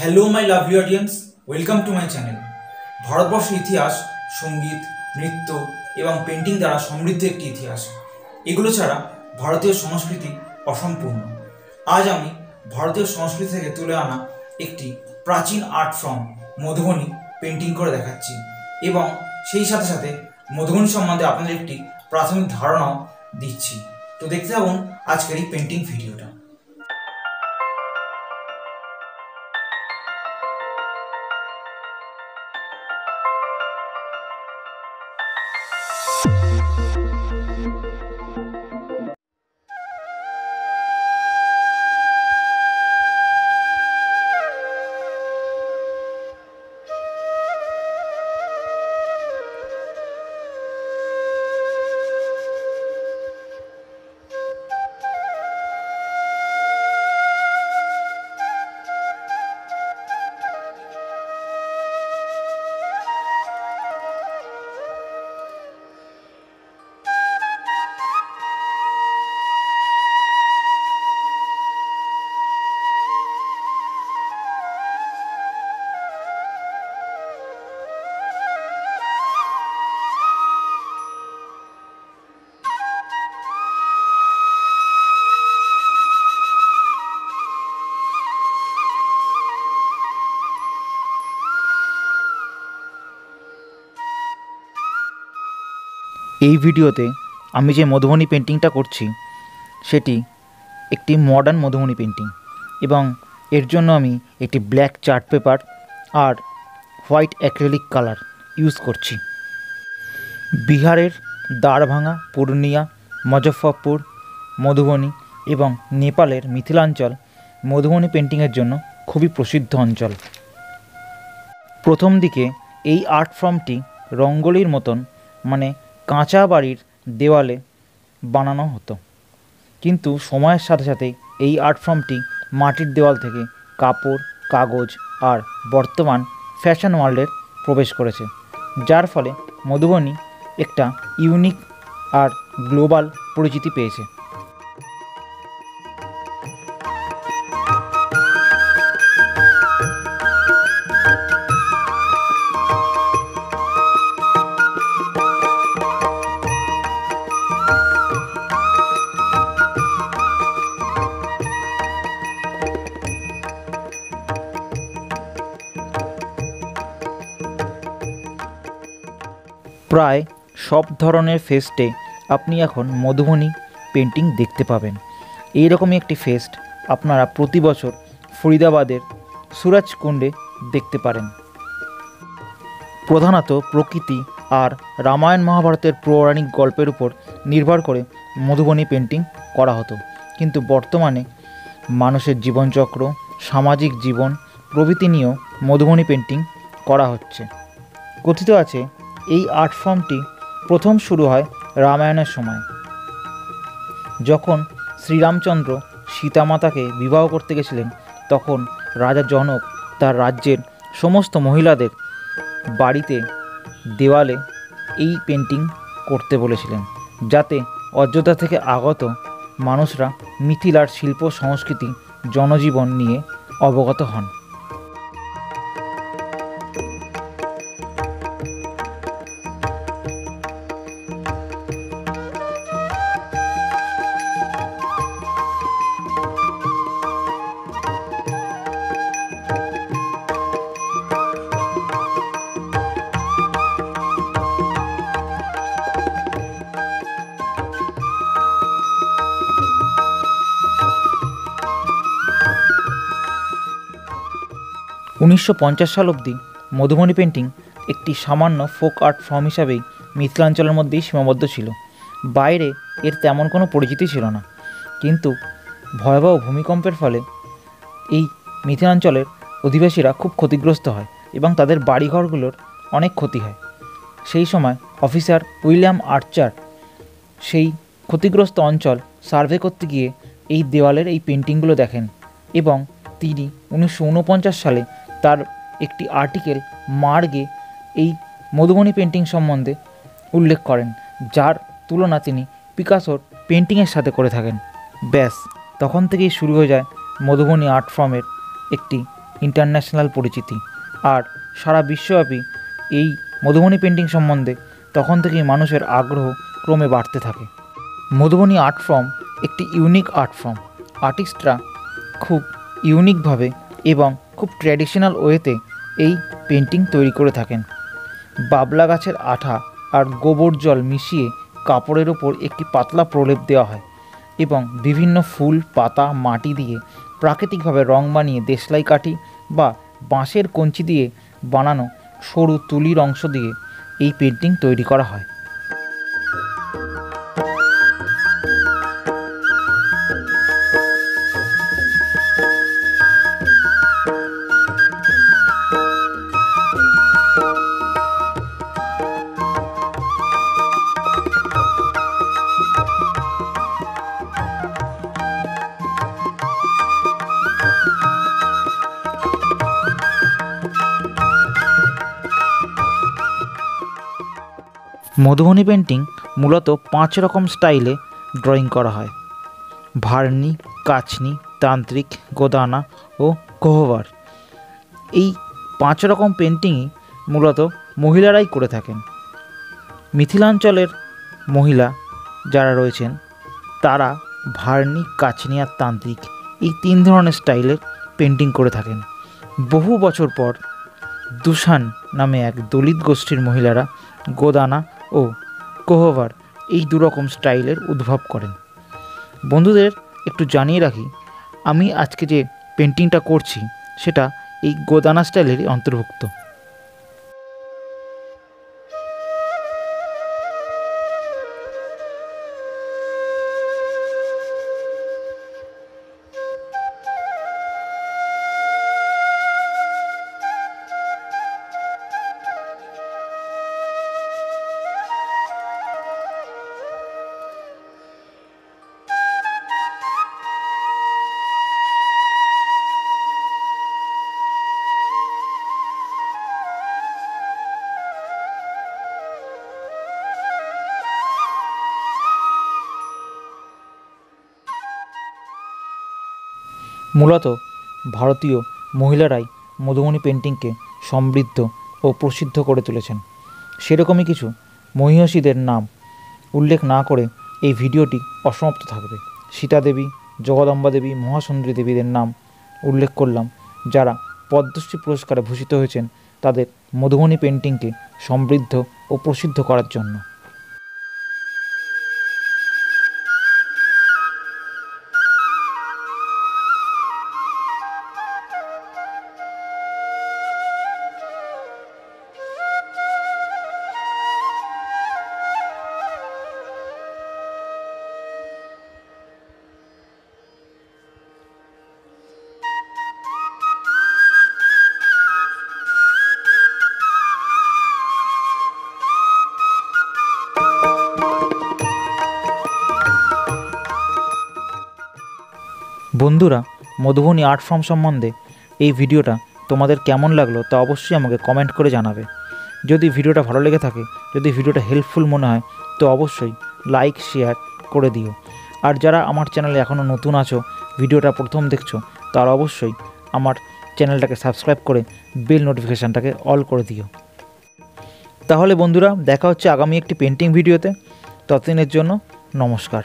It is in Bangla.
Hello my lovely audience welcome to my channel ভারতবর্ষের ইতিহাস, সংগীত, নৃত্য এবং পেন্টিং দ্বারা সমৃদ্ধ একটি ইতিহাস। এগুলো ছাড়া ভারতীয় সংস্কৃতি অসম্পূর্ণ। আজ আমি ভারতীয় সংস্কৃতি থেকে তুলে আনা একটি প্রাচীন আর্ট ফর্ম মধুবনী পেন্টিং করে দেখাচ্ছি। এবং সেই সাথে সাথে মধুবনী সম্বন্ধে আপনাদের একটি প্রাথমিক ধারণাও দিচ্ছি। তো দেখতে থাকুন আজকের এই পেন্টিং ভিডিওটা এই ভিডিওতে আমি যে মধুবনী পেন্টিংটা করছি, সেটি একটি মডার্ন মধুবনী পেন্টিং এবং এর জন্য আমি একটি ব্ল্যাক চার্ট পেপার আর হোয়াইট অ্যাক্রেলিক কালার ইউজ করছি। বিহারের দ্বারভাঙা পূর্ণিয়া, মুজফ্ফরপুর, মধুবনী এবং নেপালের মিথিলাঞ্চল মধুবনী পেন্টিংয়ের জন্য খুবই প্রসিদ্ধ অঞ্চল। প্রথম দিকে এই আর্ট ফর্মটি রঙ্গোলির মতন মানে কাঁচা বাড়ির দেওয়ালে বানানো হতো। কিন্তু সময়ের সাথে সাথে এই আর্ট ফর্মটি মাটির দেওয়াল থেকে কাপড়, কাগজ আর বর্তমান ফ্যাশন ওয়ার্ল্ডের প্রবেশ করেছে। যার ফলে মধুবনী একটা ইউনিক আর গ্লোবাল পরিচিতি পেয়েছে। প্রায় সব ধরনের ফেস্টে আপনি এখন মধুবনী পেন্টিং দেখতে পাবেন। এই রকমই একটি ফেস্ট আপনারা প্রতি বছর ফরিদাবাদের সুরাজকুণ্ডে দেখতে পারেন। প্রধানত প্রকৃতি আর রামায়ণ মহাভারতের পৌরাণিক গল্পের উপর নির্ভর করে মধুবনী পেন্টিং করা হতো। কিন্তু বর্তমানে মানুষের জীবনচক্র, সামাজিক জীবন প্রভৃতি নিয়েও মধুবনী পেন্টিং করা হচ্ছে। কথিত আছে এই আর্ট ফর্মটি প্রথম শুরু হয় রামায়ণের সময়। যখন শ্রীরামচন্দ্র সীতামাতাকে বিবাহ করতে গেছিলেন, তখন রাজা জনক তার রাজ্যের সমস্ত মহিলাদের বাড়িতে দেওয়ালে এই পেন্টিং করতে বলেছিলেন, যাতে অযোধ্যা থেকে আগত মানুষরা মিথিলার শিল্প সংস্কৃতি, জনজীবন নিয়ে অবগত হন। উনিশশো পঞ্চাশ সাল অবধি মধুবনী পেন্টিং একটি সামান্য ফোক আর্ট ফর্ম হিসাবেই মিথিলাঞ্চলের মধ্যেই সীমাবদ্ধ ছিল। বাইরে এর তেমন কোনো পরিচিতি ছিল না। কিন্তু ভয়াবহ ভূমিকম্পের ফলে এই মিথিলাঞ্চলের অধিবাসীরা খুব ক্ষতিগ্রস্ত হয় এবং তাদের বাড়িঘরগুলোর অনেক ক্ষতি হয়। সেই সময় অফিসার উইলিয়াম আর্চার সেই ক্ষতিগ্রস্ত অঞ্চল সার্ভে করতে গিয়ে এই দেওয়ালের এই পেন্টিংগুলো দেখেন এবং তিনি উনিশশো ঊনপঞ্চাশ সালে তার একটি আর্টিকেল মার্গে এই মধুবনী পেন্টিং সম্বন্ধে উল্লেখ করেন, যার তুলনা তিনি পিকাসোর পেন্টিংয়ের সাথে করে থাকেন। ব্যাস, তখন থেকেই শুরু হয়ে যায় মধুবনী আর্ট ফর্মের একটি ইন্টারন্যাশনাল পরিচিতি। আর সারা বিশ্বব্যাপী এই মধুবনী পেন্টিং সম্বন্ধে তখন থেকেই মানুষের আগ্রহ ক্রমে বাড়তে থাকে। মধুবনী আর্ট ফর্ম একটি ইউনিক আর্ট ফর্ম আর্টিস্টরা খুব ইউনিকভাবে এবং খুব ট্র্যাডিশনাল ওয়েতে এই পেন্টিং তৈরি করে থাকেন। বাবলা গাছের আঠা আর গোবর জল মিশিয়ে কাপড়ের ওপর একটি পাতলা প্রলেপ দেওয়া হয় এবং বিভিন্ন ফুল, পাতা, মাটি দিয়ে প্রাকৃতিকভাবে রং বানিয়ে দেশলাই কাঠি বা বাঁশের কঞ্চি দিয়ে বানানো সরু তুলির অংশ দিয়ে এই পেন্টিং তৈরি করা হয়। মধুবনী পেন্টিং মূলত পাঁচ রকম স্টাইলে ড্রয়িং করা হয়। ভার্নি, কাচনি, তান্ত্রিক, গোদানা ও কোহবার এই পাঁচ রকম পেন্টিংই মূলত মহিলারাই করে থাকেন। মিথিলাঞ্চলের মহিলা যারা রয়েছেন, তারা ভার্নি, কাচনি আর তান্ত্রিক এই তিন ধরনের স্টাইলের পেন্টিং করে থাকেন। বহু বছর পর দুসান নামে এক দলিত গোষ্ঠীর মহিলারা গোদানা ও কোহভার এই দুরকম স্টাইলের উদ্ভব করেন। বন্ধুদের একটু জানিয়ে রাখি, আমি আজকে যে পেন্টিংটা করছি, সেটা এই গোদানা স্টাইলেরই অন্তর্ভুক্ত। মূলত ভারতীয় মহিলারাই মধুবনী পেন্টিংকে সমৃদ্ধ ও প্রসিদ্ধ করে তুলেছেন। সেরকমই কিছু মহিষীদের নাম উল্লেখ না করে এই ভিডিওটি অসমাপ্ত থাকবে। সীতা দেবী জগদম্বা দেবী, মহাসুন্দরী দেবীদের নাম উল্লেখ করলাম, যারা পদ্মশ্রী পুরস্কারে ভূষিত হয়েছেন তাদের মধুবনী পেন্টিংকে সমৃদ্ধ ও প্রসিদ্ধ করার জন্য। বন্ধুরা, মধুবনী আর্ট ফর্ম সম্বন্ধে এই ভিডিওটা তোমাদের কেমন লাগল তা অবশ্যই আমাকে কমেন্ট করে জানাবে। যদি ভিডিওটা ভালো লেগে থাকে, যদি ভিডিওটা হেল্পফুল মনে হয়, তো অবশ্যই লাইক শেয়ার করে দিও। আর যারা আমার চ্যানেলে এখনও নতুন আছো, ভিডিওটা প্রথম দেখছ, তারা অবশ্যই আমার চ্যানেলটাকে সাবস্ক্রাইব করে বেল নোটিফিকেশানটাকে অল করে দিও। তাহলে বন্ধুরা, দেখা হচ্ছে আগামী একটি পেন্টিং ভিডিওতে ততদিনের জন্য নমস্কার।